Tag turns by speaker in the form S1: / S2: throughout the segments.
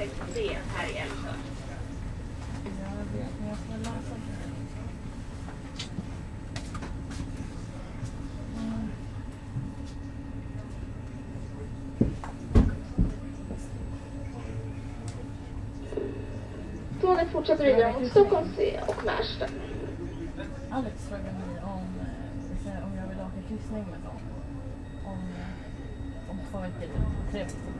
S1: 6D fortsätter vidare mot Stockholm C och Märsta.
S2: Alex frågade mig om, eh, om jag vill åka kryssning med dem. Om, eh, om två veckor, typ. tre veckor.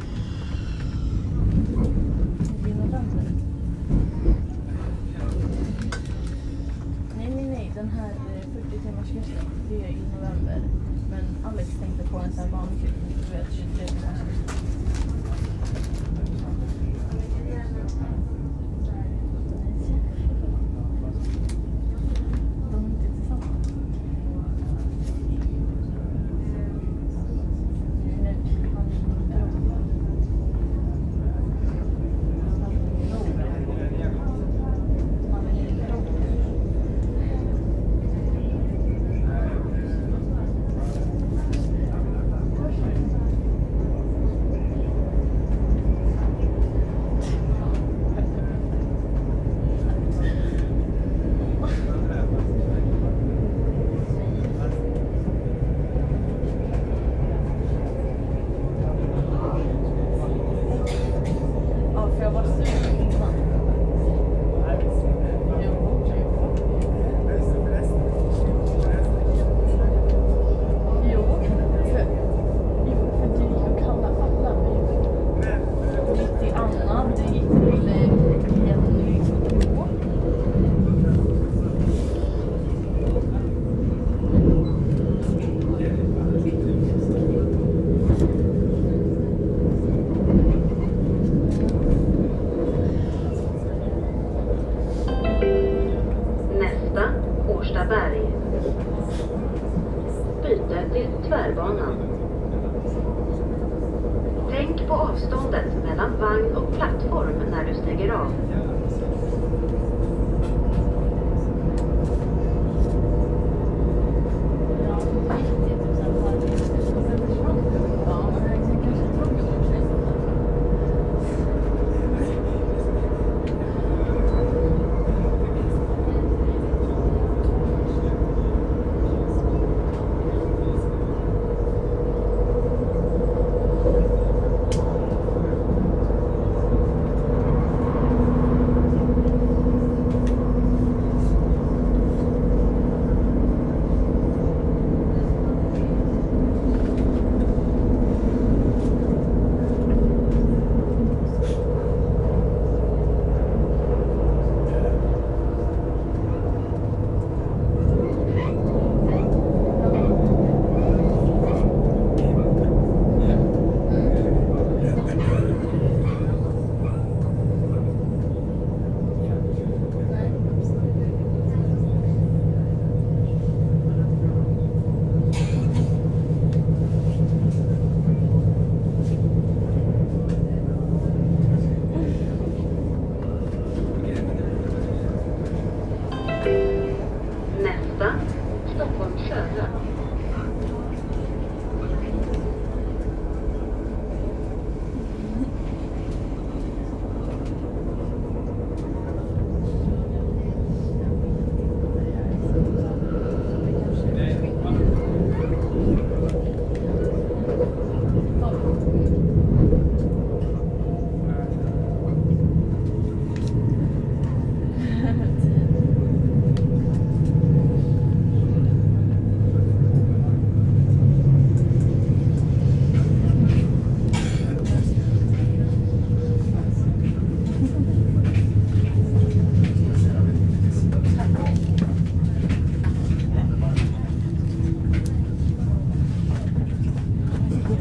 S3: tvärbanan. Tänk på avståndet mellan vagn och plattform när du stiger av.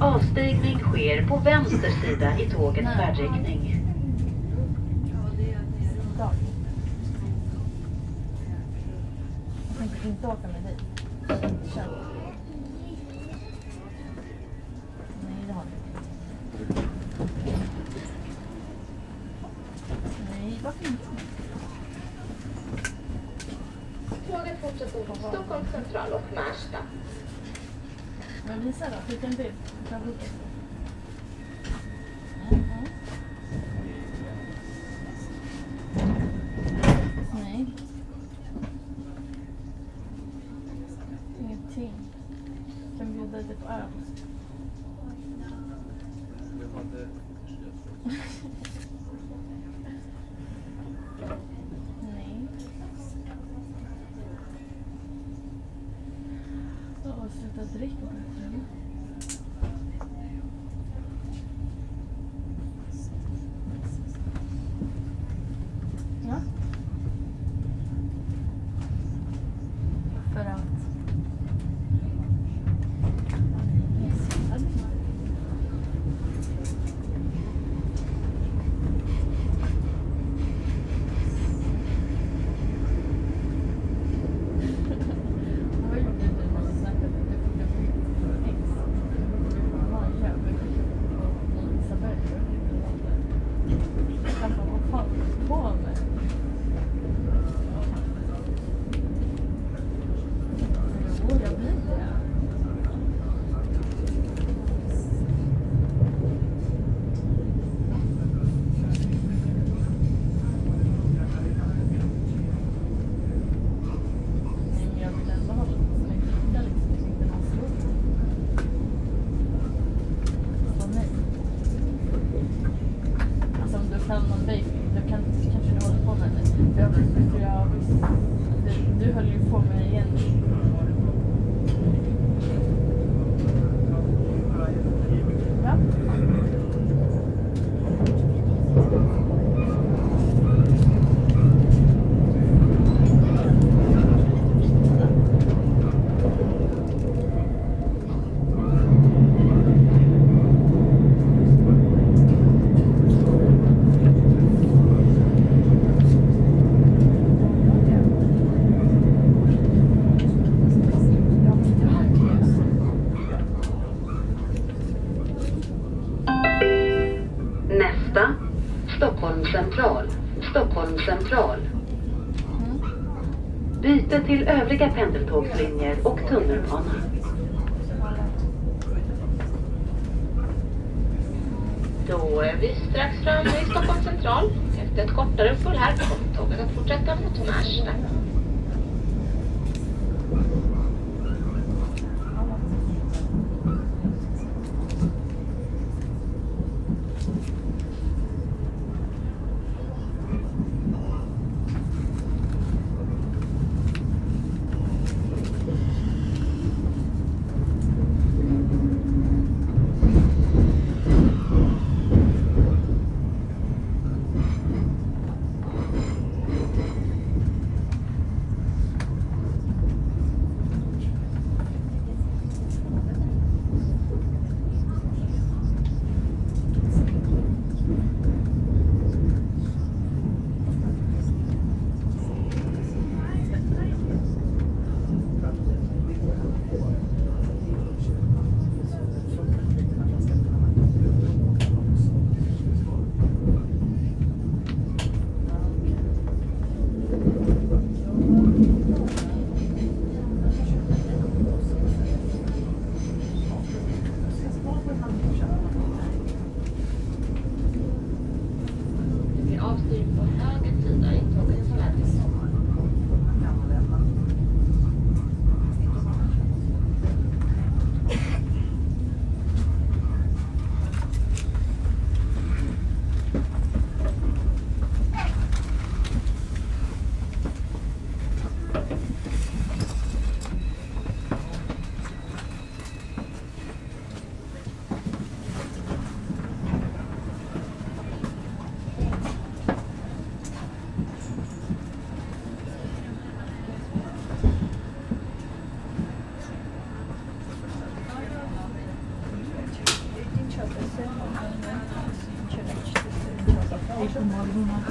S2: Avstigning
S4: sker på vänster sida i tågets färdriktning.
S2: Jag tänkte inte åka med dig.
S4: Stockholm central. Stockholm central. Byte till övriga pendeltågslinjer och tunnelbana.
S5: Då är vi strax framme i Stockholm central. Efter ett kortare uppehåll här kommer tåget att fortsätta mot Märsta.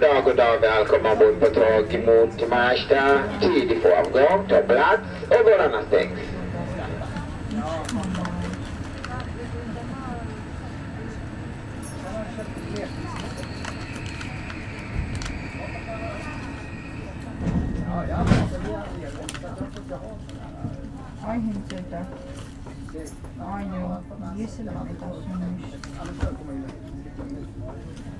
S6: God dag, god dag. Välkomna ombord på tåg mot Märsta. Tidig avgång. Ta plats och dörrarna stängs.
S7: Ay hemşire. Aynı. Yeşil amputasıymış. Yeşilmişsin.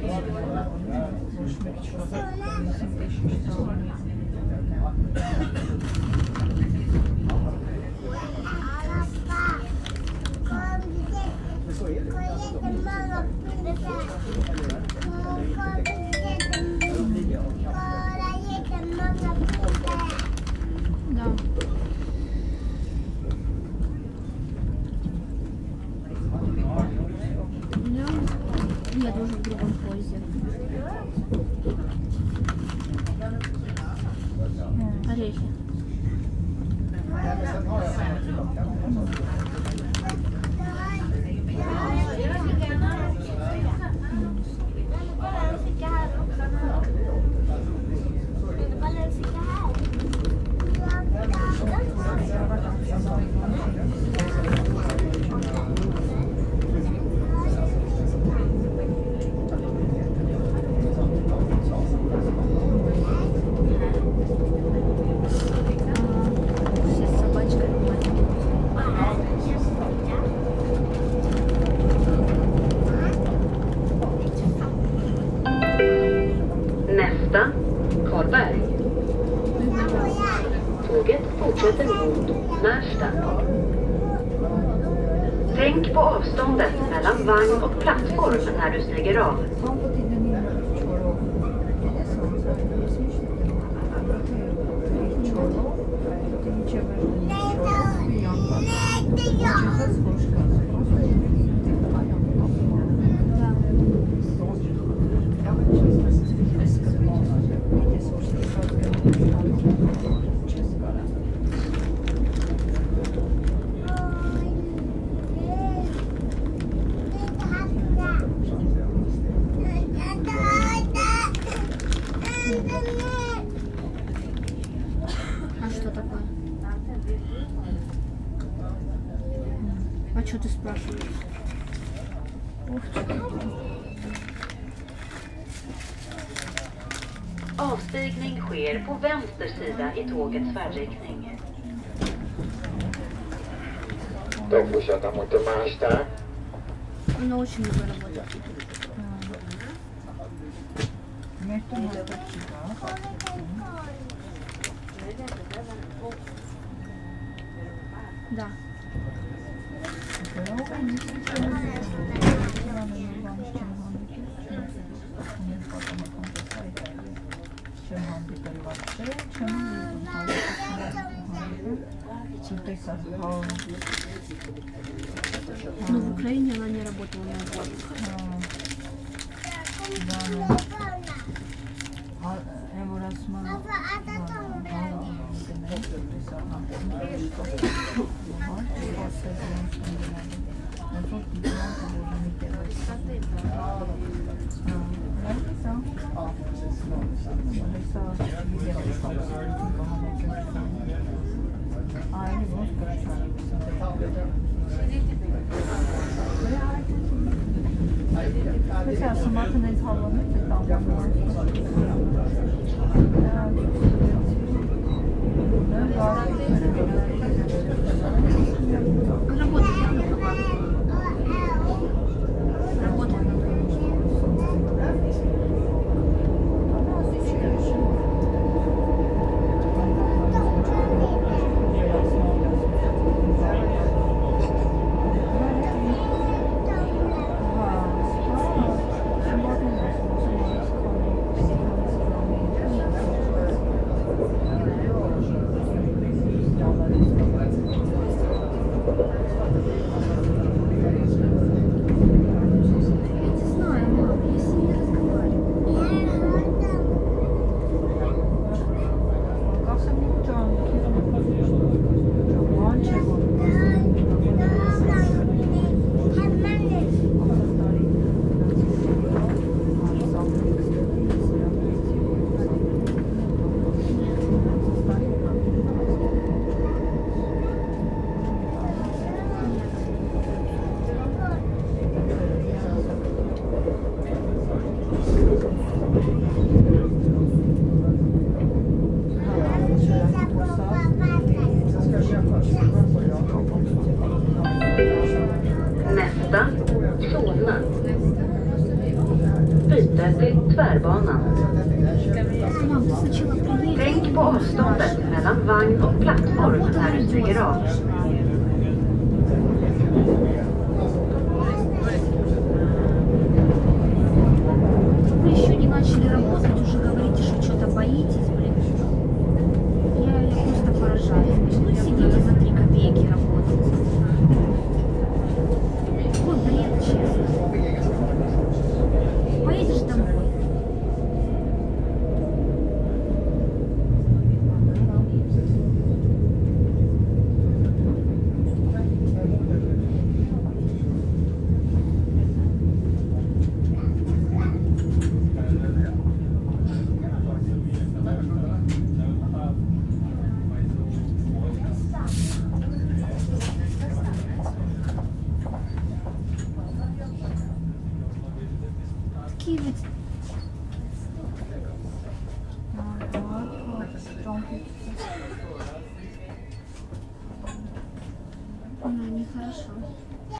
S7: Söyle. 嗯那就行 üstüne
S4: geri aldı. Çorba, çorba, bir yandan. Çorba,
S3: Avstigning sker på vänster sida i tågets färdriktning.
S6: Tåg fortsätter mot Märsta.
S4: Она очень много չեմ
S7: հանդիպել բացե,
S4: չեմ Ну, в Украине она не работала на
S8: Папа, а yanlış anlama.
S4: Sağ ol. Aynı Mesela sumakın
S8: et havlanır tek anlamı
S4: var. på avståndet mellan vagn och plattform när du stiger av.